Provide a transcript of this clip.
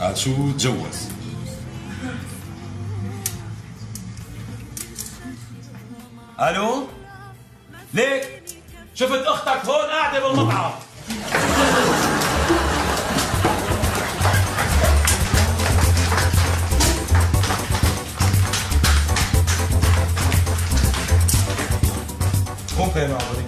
عاد شو تجوز. ألو؟ ليك شفت أختك هون قاعدة بالمطعم. قوم فين معبرين